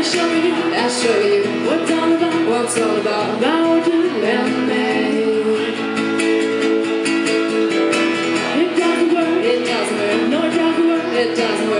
I show you, I show you What's all about, what's all about About the lemonade It doesn't work, it doesn't work No, it doesn't work, it doesn't work.